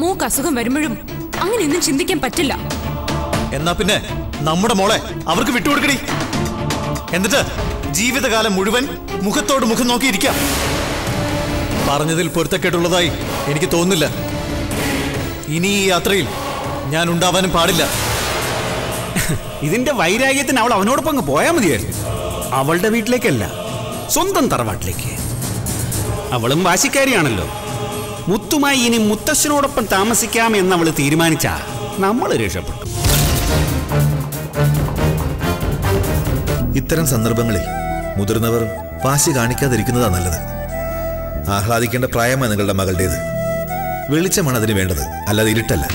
Mock അസുഖം വരുമ്പോഴും അങ്ങനെ അങ്ങനെയൊന്നും ചിന്തിക്കാൻ പറ്റില്ല. എന്നാ പിന്നെ നമ്മുടെ മോളെ അവർക്ക് വിട്ടുകൊടുക്കടി. എന്നിട്ട് ജീവിതകാലം മുഴുവൻ മുഖത്തോട് മുഖം നോക്കിയിരിക്കാം. പറഞ്ഞതിൽ പൊരുത്തക്കേട്ടുള്ളതായി എനിക്ക് തോന്നുന്നില്ല. ഇനി ഈ യാത്രയിൽ ഞാൻ ഉണ്ടാവാനും പാടില്ല. ഇതിന്റെ വൈരാഗ്യത്തിന് അവൾ അവനോടൊപ്പം അങ്ങ് പോയാൽ മതിയായിരുന്നു. അവളുടെ വീട്ടിലേക്കല്ല സ്വന്തം തറവാട്ടിലേക്ക്. അവളും വാശിക്കാരിയാണല്ലോ. മുത്തുമായി ഇനി മുത്തശ്ശനോടൊപ്പം താമസിക്കാം എന്ന് അവൾ തീരുമാനിച്ച നമ്മൾ രക്ഷപ്പെട്ടു. ഇത്തരം സന്ദർഭങ്ങളിൽ മുതിർന്നവർ വാശി കാണിക്കാതിരിക്കുന്നതാ നല്ലത്. ആഹ്ലാദിക്കേണ്ട പ്രായമാണ് നിങ്ങളുടെ മകളുടേത്. വെളിച്ചമാണ് അതിന് വേണ്ടത്. അല്ലാതെ ഇരുട്ടല്ല.